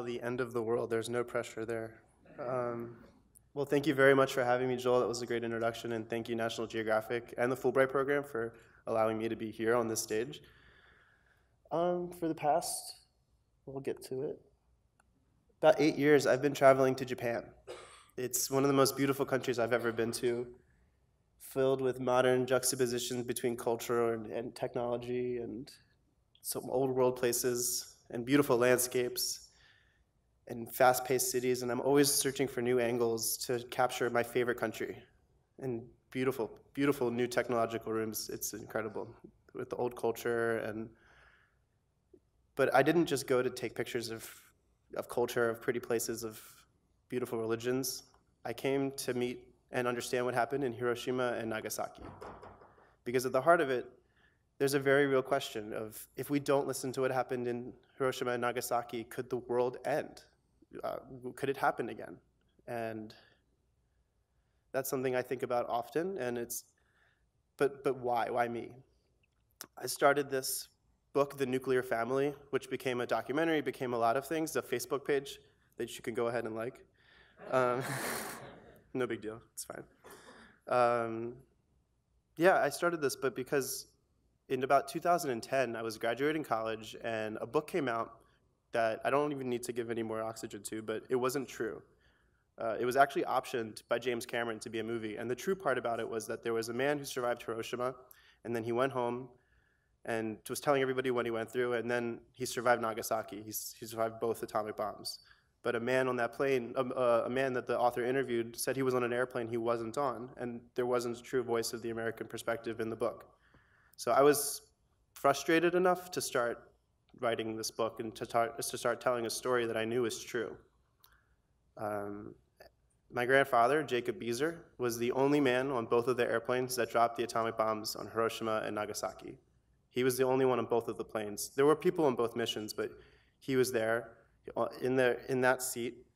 The end of the world. There's no pressure there. Um, well, thank you very much for having me, Joel. That was a great introduction, and thank you, National Geographic and the Fulbright program, for allowing me to be here on this stage. Um, for the past, we'll get to it, about eight years, I've been traveling to Japan. It's one of the most beautiful countries I've ever been to, filled with modern juxtapositions between culture and, and technology and some old world places and beautiful landscapes and fast-paced cities, and I'm always searching for new angles to capture my favorite country and beautiful, beautiful new technological rooms. It's incredible with the old culture and. But I didn't just go to take pictures of, of culture, of pretty places, of beautiful religions. I came to meet and understand what happened in Hiroshima and Nagasaki. Because at the heart of it, there's a very real question of if we don't listen to what happened in Hiroshima and Nagasaki, could the world end? Uh, could it happen again? And that's something I think about often, and it's, but, but why? Why me? I started this book, The Nuclear Family, which became a documentary, became a lot of things, a Facebook page that you can go ahead and like. Um, no big deal, it's fine. Um, yeah, I started this, but because in about 2010, I was graduating college, and a book came out that I don't even need to give any more oxygen to, but it wasn't true. Uh, it was actually optioned by James Cameron to be a movie, and the true part about it was that there was a man who survived Hiroshima, and then he went home and was telling everybody what he went through, and then he survived Nagasaki. He's, he survived both atomic bombs. But a man on that plane, um, uh, a man that the author interviewed, said he was on an airplane he wasn't on, and there wasn't a true voice of the American perspective in the book. So I was frustrated enough to start writing this book and to, to start telling a story that I knew was true. Um, my grandfather, Jacob Beser, was the only man on both of the airplanes that dropped the atomic bombs on Hiroshima and Nagasaki. He was the only one on both of the planes. There were people on both missions, but he was there uh, in, the, in that seat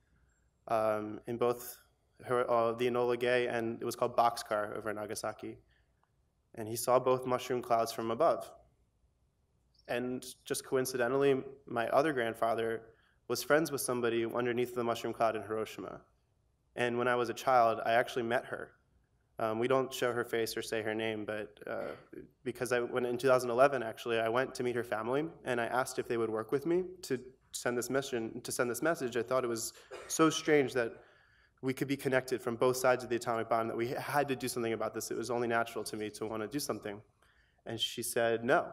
um, in both her, uh, the Enola Gay and it was called Bockscar over Nagasaki. And he saw both mushroom clouds from above. And just coincidentally, my other grandfather was friends with somebody underneath the mushroom cloud in Hiroshima. And when I was a child, I actually met her. Um, we don't show her face or say her name, but uh, because I, when in 2011, actually, I went to meet her family and I asked if they would work with me to send this mission, to send this message. I thought it was so strange that we could be connected from both sides of the atomic bomb that we had to do something about this. It was only natural to me to want to do something. And she said, no,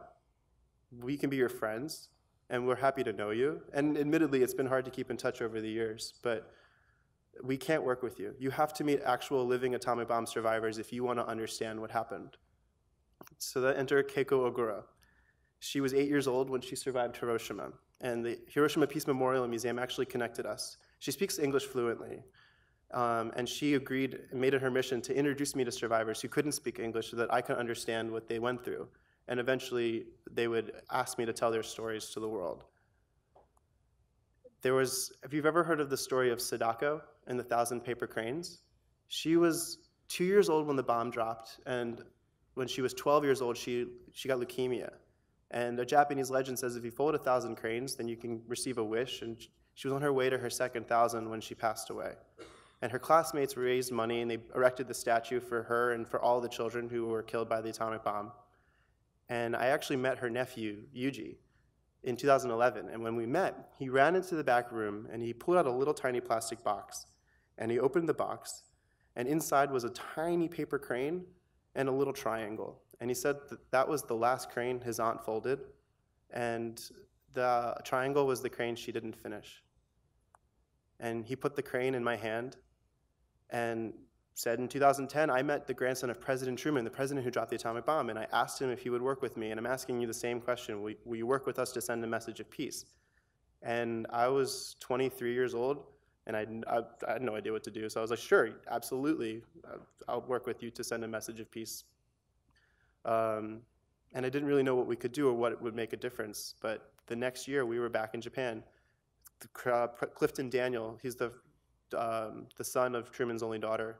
we can be your friends and we're happy to know you. And admittedly, it's been hard to keep in touch over the years, but we can't work with you. You have to meet actual living atomic bomb survivors if you want to understand what happened. So that enter Keiko Ogura. She was eight years old when she survived Hiroshima, and the Hiroshima Peace Memorial Museum actually connected us. She speaks English fluently, um, and she agreed made it her mission to introduce me to survivors who couldn't speak English so that I could understand what they went through. And eventually, they would ask me to tell their stories to the world. There was, have you've ever heard of the story of Sadako? and the Thousand Paper Cranes. She was two years old when the bomb dropped, and when she was 12 years old, she, she got leukemia. And a Japanese legend says if you fold a thousand cranes, then you can receive a wish. And she was on her way to her second thousand when she passed away. And her classmates raised money and they erected the statue for her and for all the children who were killed by the atomic bomb. And I actually met her nephew, Yuji, in 2011. And when we met, he ran into the back room and he pulled out a little tiny plastic box. And he opened the box, and inside was a tiny paper crane and a little triangle. And he said that that was the last crane his aunt folded, and the triangle was the crane she didn't finish. And he put the crane in my hand and said in 2010, I met the grandson of President Truman, the president who dropped the atomic bomb, and I asked him if he would work with me. And I'm asking you the same question will, will you work with us to send a message of peace? And I was 23 years old, and I, I, I, had no idea what to do. So I was like, sure, absolutely, I'll work with you to send a message of peace. Um, and I didn't really know what we could do or what would make a difference. But the next year, we were back in Japan. Uh, Clifton Daniel, he's the, um, the son of Truman's only daughter,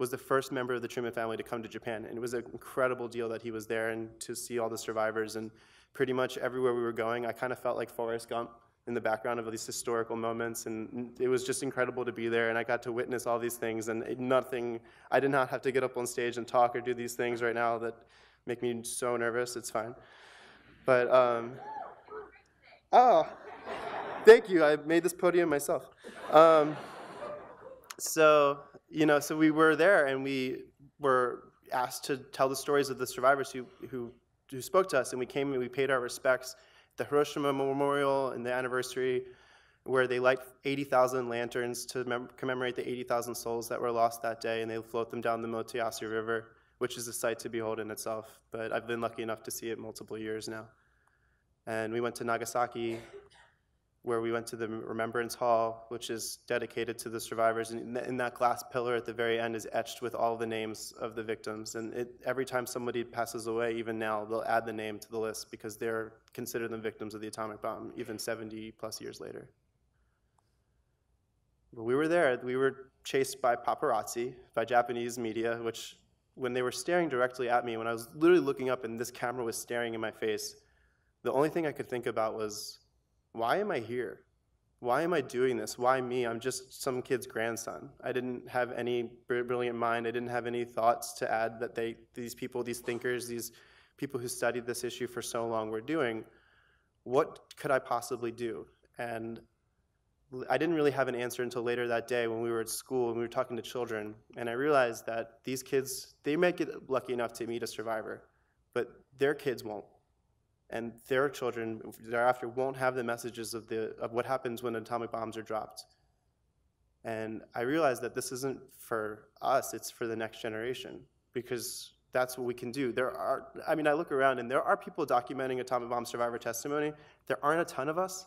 was the first member of the Truman family to come to Japan. And it was an incredible deal that he was there and to see all the survivors. And pretty much everywhere we were going, I kind of felt like Forrest Gump in the background of all these historical moments, and it was just incredible to be there. And I got to witness all these things, and nothing. I did not have to get up on stage and talk or do these things right now that make me so nervous. It's fine, but um, oh, thank you. I made this podium myself. Um, so you know, so we were there, and we were asked to tell the stories of the survivors who who who spoke to us, and we came and we paid our respects the Hiroshima Memorial and the anniversary where they light 80,000 lanterns to commemorate the 80,000 souls that were lost that day, and they float them down the Motoyasu River, which is a sight to behold in itself. But I've been lucky enough to see it multiple years now. And we went to Nagasaki where we went to the Remembrance Hall, which is dedicated to the survivors. And in that glass pillar at the very end is etched with all the names of the victims. And it, every time somebody passes away, even now, they'll add the name to the list because they're considered the victims of the atomic bomb, even 70 plus years later. But we were there. We were chased by paparazzi, by Japanese media, which when they were staring directly at me, when I was literally looking up and this camera was staring in my face, the only thing I could think about was why am I here? Why am I doing this? Why me? I'm just some kid's grandson. I didn't have any brilliant mind. I didn't have any thoughts to add that they, these people, these thinkers, these people who studied this issue for so long were doing. What could I possibly do? And I didn't really have an answer until later that day when we were at school and we were talking to children. And I realized that these kids, they might get lucky enough to meet a survivor, but their kids won't and their children thereafter won't have the messages of, the, of what happens when atomic bombs are dropped. And I realized that this isn't for us, it's for the next generation, because that's what we can do. There are, I mean, I look around and there are people documenting atomic bomb survivor testimony. There aren't a ton of us.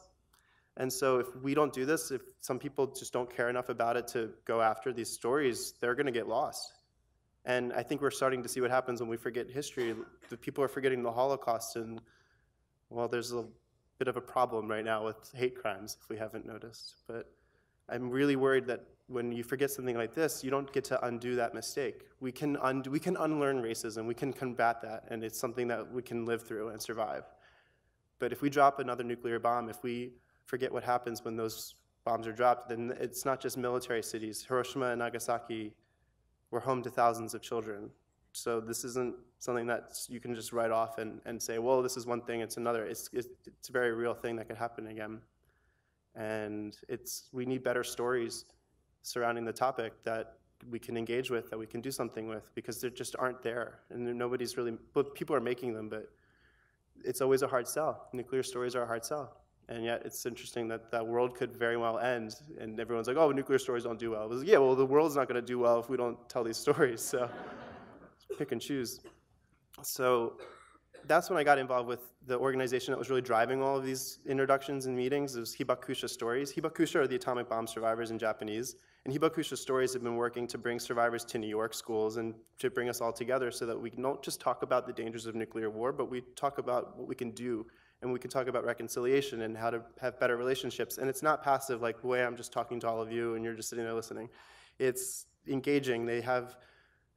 And so if we don't do this, if some people just don't care enough about it to go after these stories, they're going to get lost. And I think we're starting to see what happens when we forget history. The people are forgetting the Holocaust and well, there's a bit of a problem right now with hate crimes, if we haven't noticed. But I'm really worried that when you forget something like this, you don't get to undo that mistake. We can, undo, we can unlearn racism, we can combat that, and it's something that we can live through and survive. But if we drop another nuclear bomb, if we forget what happens when those bombs are dropped, then it's not just military cities. Hiroshima and Nagasaki were home to thousands of children. So this isn't something that you can just write off and, and say, well, this is one thing, it's another. It's, it's, it's a very real thing that could happen again. And it's, we need better stories surrounding the topic that we can engage with, that we can do something with, because they just aren't there. And nobody's really, but people are making them, but it's always a hard sell. Nuclear stories are a hard sell. And yet it's interesting that that world could very well end, and everyone's like, oh, nuclear stories don't do well. Was, yeah, well, the world's not going to do well if we don't tell these stories. So pick and choose. So that's when I got involved with the organization that was really driving all of these introductions and meetings. It was Hibakusha Stories. Hibakusha are the atomic bomb survivors in Japanese. And Hibakusha Stories have been working to bring survivors to New York schools and to bring us all together so that we don't just talk about the dangers of nuclear war, but we talk about what we can do and we can talk about reconciliation and how to have better relationships. And it's not passive, like the way I'm just talking to all of you and you're just sitting there listening. It's engaging. They have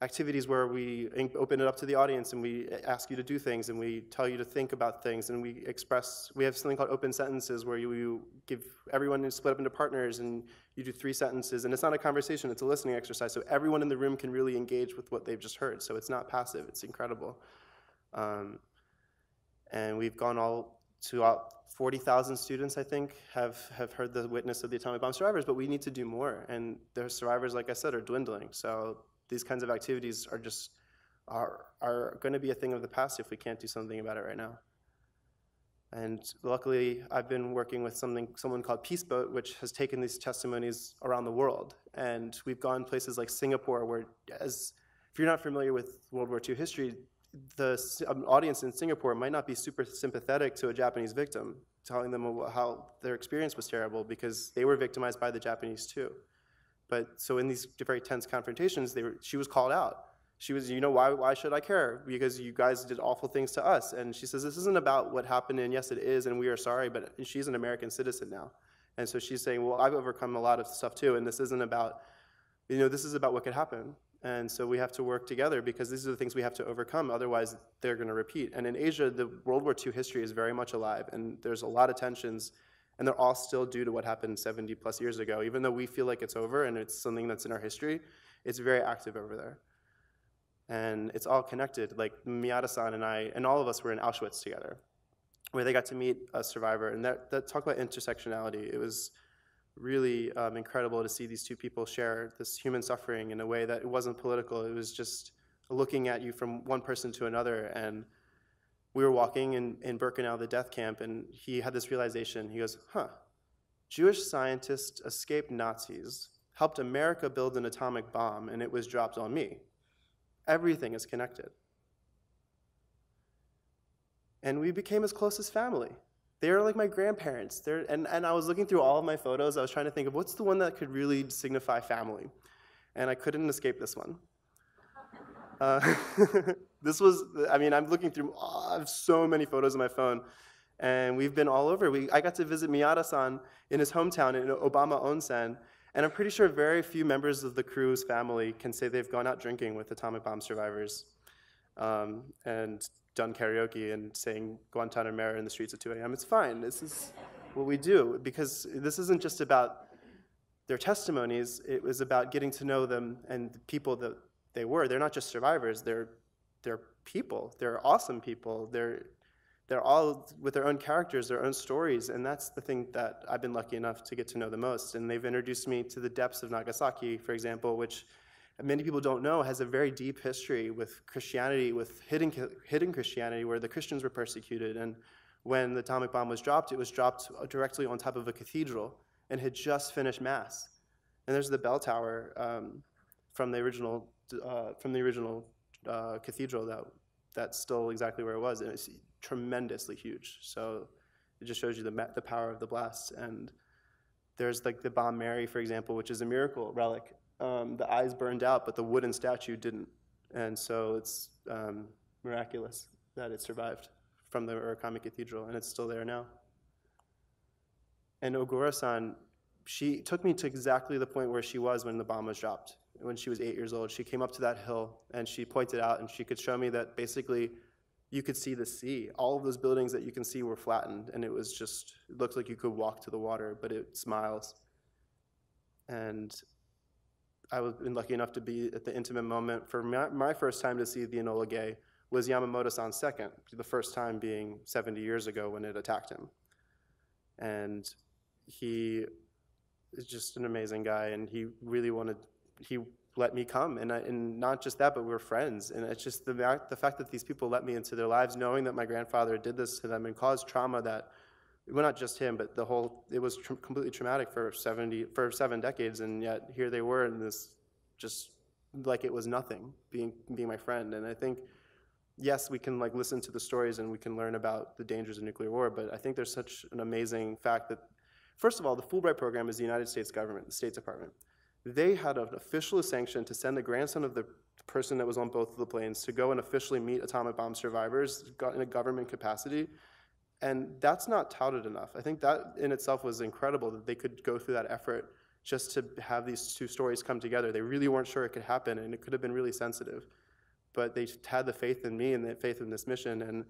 activities where we open it up to the audience and we ask you to do things and we tell you to think about things and we express, we have something called open sentences where you, you give everyone is split up into partners and you do three sentences and it's not a conversation, it's a listening exercise. So everyone in the room can really engage with what they've just heard. So it's not passive, it's incredible. Um, and we've gone all to all 40,000 students, I think, have, have heard the witness of the atomic bomb survivors, but we need to do more. And their survivors, like I said, are dwindling. So these kinds of activities are just are, are going to be a thing of the past if we can't do something about it right now. And luckily, I've been working with something, someone called Peaceboat, which has taken these testimonies around the world. And we've gone places like Singapore, where, as if you're not familiar with World War II history, the um, audience in Singapore might not be super sympathetic to a Japanese victim, telling them how their experience was terrible because they were victimized by the Japanese too. But so in these very tense confrontations, they were, she was called out. She was, you know, why, why should I care? Because you guys did awful things to us. And she says, this isn't about what happened, and yes, it is, and we are sorry, but she's an American citizen now. And so she's saying, well, I've overcome a lot of stuff too, and this isn't about, you know, this is about what could happen. And so we have to work together because these are the things we have to overcome, otherwise they're going to repeat. And in Asia, the World War II history is very much alive, and there's a lot of tensions And they're all still due to what happened 70 plus years ago. Even though we feel like it's over and it's something that's in our history, it's very active over there. And it's all connected. Like Miyata-san and I, and all of us were in Auschwitz together, where they got to meet a survivor. And that, that talk about intersectionality, it was really um, incredible to see these two people share this human suffering in a way that it wasn't political. It was just looking at you from one person to another. And we were walking in, in Birkenau, the death camp, and he had this realization. He goes, huh, Jewish scientists escaped Nazis, helped America build an atomic bomb, and it was dropped on me. Everything is connected. And we became as close as family. They are like my grandparents. They're, and, and I was looking through all of my photos. I was trying to think of what's the one that could really signify family. And I couldn't escape this one. Uh, this was, I mean, I'm looking through, oh, I have so many photos on my phone. And we've been all over. We, I got to visit Miyata-san in his hometown in Obama Onsen. And I'm pretty sure very few members of the crew's family can say they've gone out drinking with atomic bomb survivors um, and done karaoke and saying Guantanamera in the streets at 2 a.m. It's fine. This is what we do because this isn't just about their testimonies. It was about getting to know them and the people that they were. They're not just survivors. They're they're people. They're awesome people. They're they're all with their own characters, their own stories, and that's the thing that I've been lucky enough to get to know the most. And they've introduced me to the depths of Nagasaki, for example, which many people don't know has a very deep history with Christianity, with hidden, hidden Christianity, where the Christians were persecuted. And when the atomic bomb was dropped, it was dropped directly on top of a cathedral and had just finished Mass. And there's the bell tower um, from the original, uh, from the original uh, cathedral that, that's still exactly where it was. And it's tremendously huge. So it just shows you the, the power of the blast. And there's like the bomb Mary, for example, which is a miracle relic. Um, the eyes burned out, but the wooden statue didn't. And so it's um, miraculous that it survived from the Urakami Cathedral, and it's still there now. And Ogura-san, she took me to exactly the point where she was when the bomb was dropped. When she was eight years old, she came up to that hill and she pointed out and she could show me that basically you could see the sea. All of those buildings that you can see were flattened, and it was just, it looked like you could walk to the water, but it smiles. And I was been lucky enough to be at the intimate moment. For my, my first time to see the Enola Gay was Yamamoto-san's second, the first time being 70 years ago when it attacked him. And he is just an amazing guy, and he really wanted, he let me come. And, I, and not just that, but we are friends. And it's just the, the fact that these people let me into their lives, knowing that my grandfather did this to them and caused trauma that, well, not just him, but the whole, it was completely traumatic for 70, for seven decades. And yet here they were in this, just like it was nothing, being, being my friend. And I think, yes, we can like listen to the stories and we can learn about the dangers of nuclear war, but I think there's such an amazing fact that, first of all, the Fulbright program is the United States government, the State Department they had an official sanction to send the grandson of the person that was on both of the planes to go and officially meet atomic bomb survivors in a government capacity. And that's not touted enough. I think that in itself was incredible that they could go through that effort just to have these two stories come together. They really weren't sure it could happen, and it could have been really sensitive. But they had the faith in me and the faith in this mission, and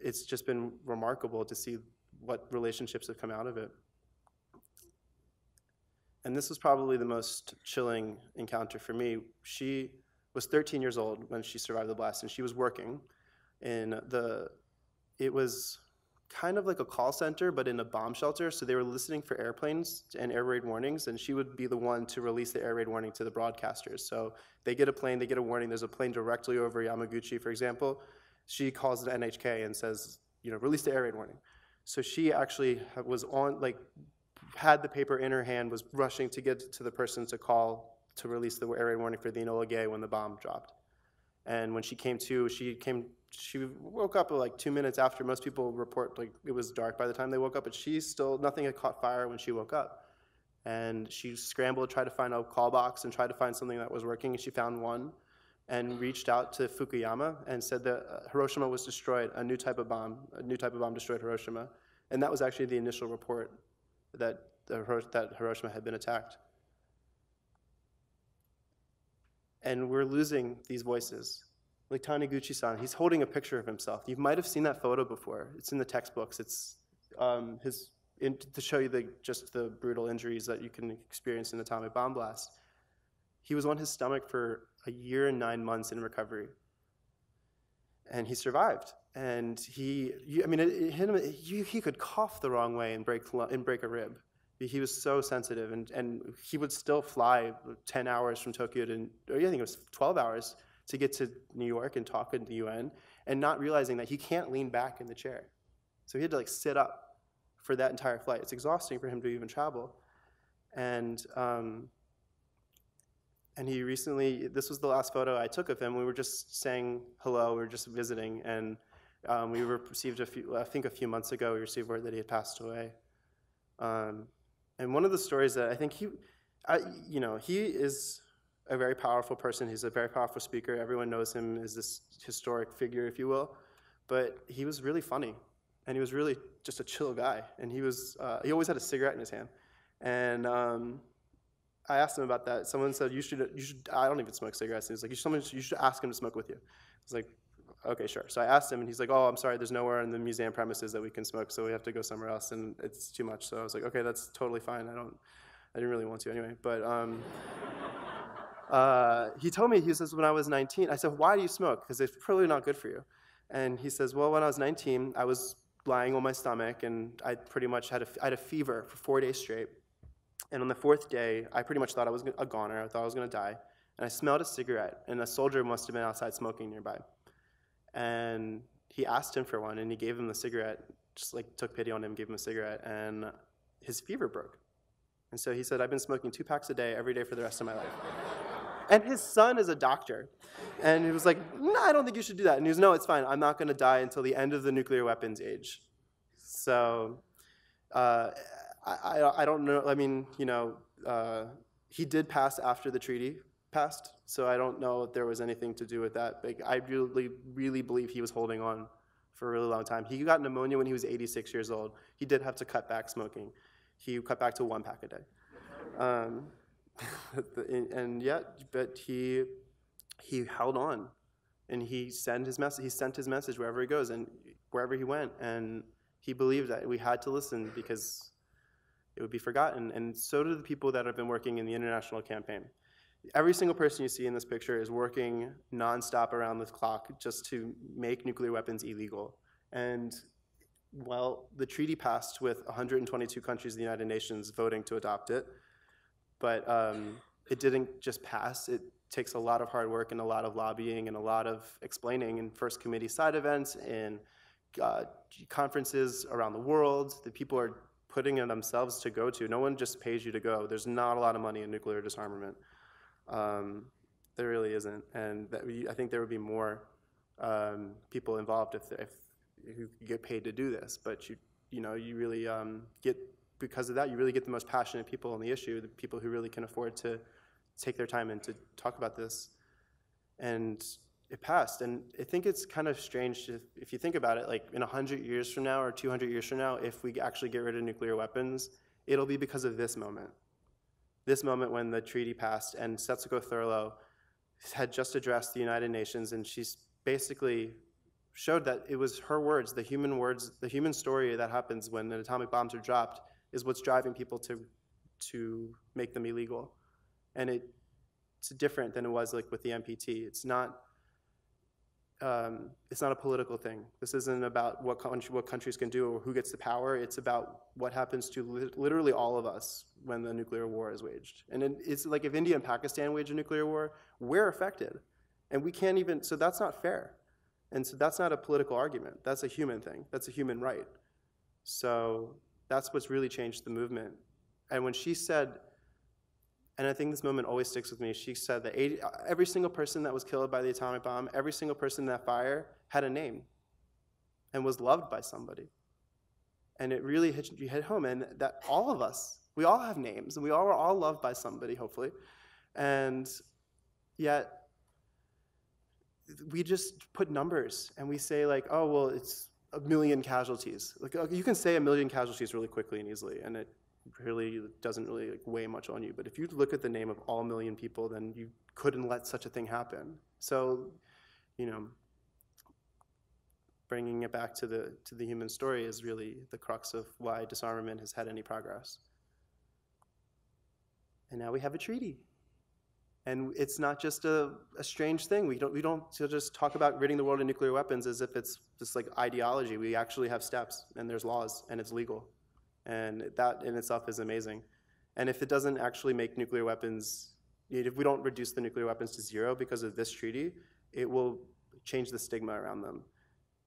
it's just been remarkable to see what relationships have come out of it. And this was probably the most chilling encounter for me. She was 13 years old when she survived the blast, and she was working in the, it was kind of like a call center, but in a bomb shelter. So they were listening for airplanes and air raid warnings, and she would be the one to release the air raid warning to the broadcasters. So they get a plane, they get a warning. There's a plane directly over Yamaguchi, for example. She calls the NHK and says, you know, release the air raid warning. So she actually was on, like, had the paper in her hand, was rushing to get to the person to call to release the air raid warning for the Enola Gay when the bomb dropped. And when she came to, she came, she woke up like two minutes after most people report like it was dark by the time they woke up, but she still, nothing had caught fire when she woke up. And she scrambled, tried to find a call box and tried to find something that was working, and she found one and reached out to Fukuyama and said that uh, Hiroshima was destroyed, a new type of bomb, a new type of bomb destroyed Hiroshima. And that was actually the initial report that, that Hiroshima had been attacked. And we're losing these voices. Like Taniguchi-san, he's holding a picture of himself. You might have seen that photo before. It's in the textbooks. It's um, his in, to show you the, just the brutal injuries that you can experience in atomic bomb blast. He was on his stomach for a year and nine months in recovery. And he survived. And he, you, I mean, it, it him, you, he could cough the wrong way and break, and break a rib. He was so sensitive, and, and he would still fly 10 hours from Tokyo to, or I think it was 12 hours to get to New York and talk at the UN, and not realizing that he can't lean back in the chair. So he had to like sit up for that entire flight. It's exhausting for him to even travel. And um, and he recently, this was the last photo I took of him. We were just saying hello. We were just visiting, and um, we received a few, I think a few months ago, we received word that he had passed away. Um, and one of the stories that I think he, I, you know, he is a very powerful person. He's a very powerful speaker. Everyone knows him as this historic figure, if you will. But he was really funny, and he was really just a chill guy. And he was, uh, he always had a cigarette in his hand. And um, I asked him about that. Someone said you should, you should. I don't even smoke cigarettes. He was like, you should, you should ask him to smoke with you. I was like, okay, sure. So I asked him, and he's like, oh, I'm sorry, there's nowhere in the museum premises that we can smoke, so we have to go somewhere else, and it's too much. So I was like, okay, that's totally fine. I don't, I didn't really want to anyway. But um, uh, he told me, he says, when I was 19, I said, why do you smoke? Because it's probably not good for you. And he says, well, when I was 19, I was lying on my stomach, and I pretty much had a, I had a fever for four days straight. And on the fourth day, I pretty much thought I was a goner. I thought I was going to die. And I smelled a cigarette, and a soldier must have been outside smoking nearby and he asked him for one, and he gave him the cigarette, just like took pity on him, gave him a cigarette, and his fever broke. And so he said, I've been smoking two packs a day every day for the rest of my life. and his son is a doctor. And he was like, No, I don't think you should do that. And he was, No, it's fine. I'm not going to die until the end of the nuclear weapons age. So uh, I, I, I, don't know. I mean, you know, uh, he did pass after the treaty passed, so I don't know if there was anything to do with that. But I really, really believe he was holding on for a really long time. He got pneumonia when he was 86 years old. He did have to cut back smoking. He cut back to one pack a day. Um, and yet, but he he held on, and he sent his message. He sent his message wherever he goes and wherever he went, and he believed that we had to listen because it would be forgotten. And so do the people that have been working in the international campaign. Every single person you see in this picture is working nonstop around the clock just to make nuclear weapons illegal. And well, the treaty passed with 122 countries in the United Nations voting to adopt it, but um, it didn't just pass. It takes a lot of hard work and a lot of lobbying and a lot of explaining in first committee side events and uh, conferences around the world that people are putting in themselves to go to. No one just pays you to go. There's not a lot of money in nuclear disarmament. Um, there really isn't, and we, I think there would be more um, people involved if, if who get paid to do this. But you, you know, you really um, get because of that, you really get the most passionate people on the issue, the people who really can afford to take their time and to talk about this. And it passed, and I think it's kind of strange if you think about it. Like in hundred years from now or 200 years from now, if we actually get rid of nuclear weapons, it'll be because of this moment this moment when the treaty passed and Setsuko Thurlow had just addressed the United Nations and she's basically showed that it was her words, the human words, the human story that happens when atomic bombs are dropped is what's driving people to to make them illegal. And it, it's different than it was like with the NPT. It's not um, it's not a political thing. This isn't about what, country, what countries can do or who gets the power. It's about what happens to li literally all of us when the nuclear war is waged. And it, it's like if India and Pakistan wage a nuclear war, we're affected. And we can't even, so that's not fair. And so that's not a political argument. That's a human thing. That's a human right. So that's what's really changed the movement. And when she said, and I think this moment always sticks with me. She said that 80, every single person that was killed by the atomic bomb, every single person in that fire had a name and was loved by somebody. And it really hit, you hit home, and that all of us, we all have names, and we all are all loved by somebody, hopefully. And yet, we just put numbers and we say, like, oh, well, it's a million casualties. Like, uh, you can say a million casualties really quickly and easily, and it really doesn't really like, weigh much on you. But if you look at the name of all million people, then you couldn't let such a thing happen. So, you know, bringing it back to the, to the human story is really the crux of why disarmament has had any progress. And now we have a treaty. And it's not just a, a strange thing. We don't, we don't just talk about ridding the world of nuclear weapons as if it's just like ideology. We actually have steps, and there's laws, and it's legal. And that in itself is amazing. And if it doesn't actually make nuclear weapons, if we don't reduce the nuclear weapons to zero because of this treaty, it will change the stigma around them.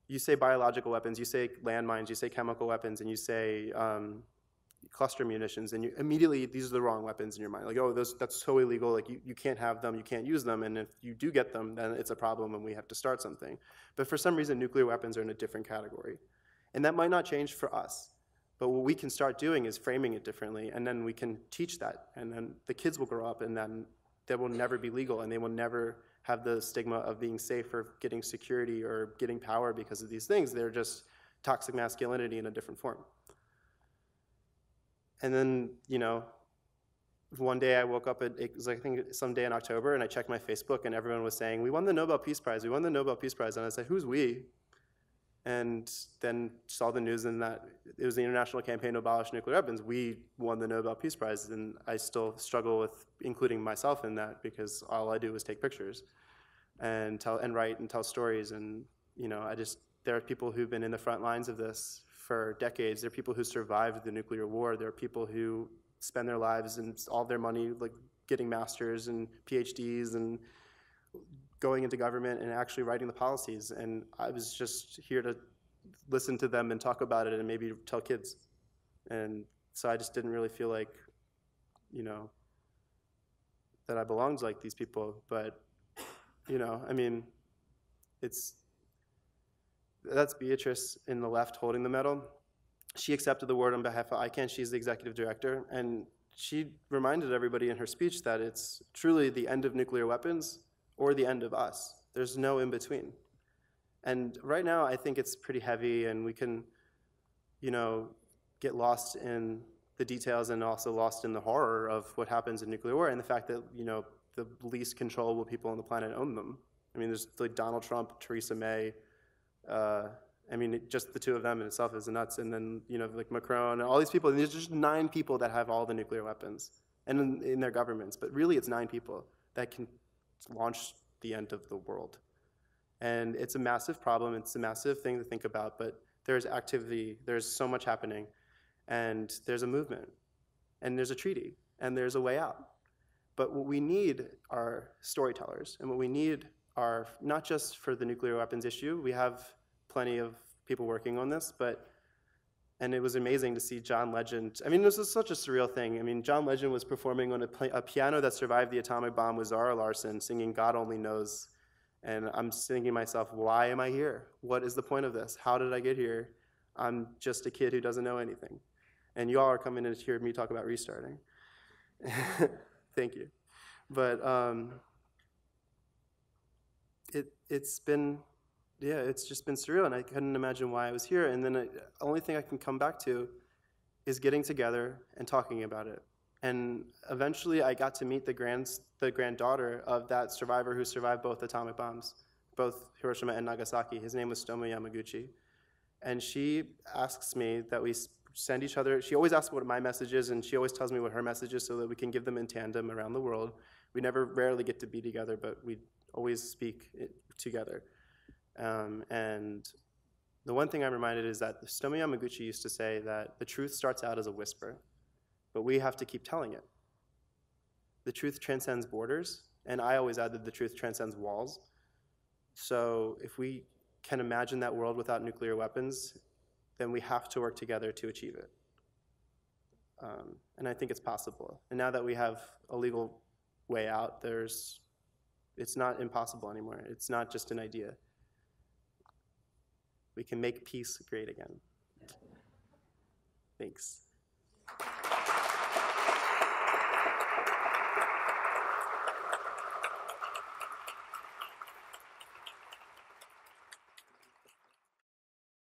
You say biological weapons, you say landmines, you say chemical weapons, and you say um, cluster munitions, and you immediately these are the wrong weapons in your mind. Like, oh, those, that's so illegal. Like, you, you can't have them, you can't use them, and if you do get them, then it's a problem, and we have to start something. But for some reason, nuclear weapons are in a different category, and that might not change for us. But what we can start doing is framing it differently, and then we can teach that, and then the kids will grow up, and then they will never be legal, and they will never have the stigma of being safe or getting security or getting power because of these things. They're just toxic masculinity in a different form. And then, you know, one day I woke up at, it was I think some day in October, and I checked my Facebook, and everyone was saying, we won the Nobel Peace Prize, we won the Nobel Peace Prize. And I said, who's we? And then saw the news and that it was the International Campaign to Abolish Nuclear Weapons. We won the Nobel Peace Prize, and I still struggle with including myself in that because all I do is take pictures and tell and write and tell stories. And you know, I just there are people who've been in the front lines of this for decades. There are people who survived the nuclear war. There are people who spend their lives and all their money like getting masters and PhDs and going into government and actually writing the policies. And I was just here to listen to them and talk about it and maybe tell kids. And so I just didn't really feel like, you know, that I belonged like these people. But, you know, I mean, it's that's Beatrice in the left holding the medal. She accepted the award on behalf of ICAN. She's the executive director. And she reminded everybody in her speech that it's truly the end of nuclear weapons or the end of us. There's no in between. And right now, I think it's pretty heavy, and we can, you know, get lost in the details and also lost in the horror of what happens in nuclear war and the fact that, you know, the least controllable people on the planet own them. I mean, there's like Donald Trump, Theresa May, uh, I mean, just the two of them in itself is nuts. And then, you know, like Macron and all these people, there's just nine people that have all the nuclear weapons and in, in their governments. But really, it's nine people that can launch the end of the world. And it's a massive problem. It's a massive thing to think about. But there's activity, there's so much happening. And there's a movement. And there's a treaty. And there's a way out. But what we need are storytellers. And what we need are not just for the nuclear weapons issue, we have plenty of people working on this, but and it was amazing to see John Legend. I mean, this is such a surreal thing. I mean, John Legend was performing on a, a piano that survived the atomic bomb with Zara Larsson, singing "God Only Knows," and I'm thinking to myself, why am I here? What is the point of this? How did I get here? I'm just a kid who doesn't know anything, and you all are coming in to hear me talk about restarting. Thank you, but um, it it's been yeah, it's just been surreal, and I couldn't imagine why I was here. And then the only thing I can come back to is getting together and talking about it. And eventually, I got to meet the grand the granddaughter of that survivor who survived both atomic bombs, both Hiroshima and Nagasaki. His name was Tsutomu Yamaguchi, and she asks me that we send each other. She always asks what my message is, and she always tells me what her message is, so that we can give them in tandem around the world. We never rarely get to be together, but we always speak together. Um, and the one thing I'm reminded is that Tsutomu Yamaguchi used to say that the truth starts out as a whisper, but we have to keep telling it. The truth transcends borders, and I always add that the truth transcends walls. So if we can imagine that world without nuclear weapons, then we have to work together to achieve it. Um, and I think it's possible. And now that we have a legal way out, there's, it's not impossible anymore. It's not just an idea we can make peace great again. Thanks.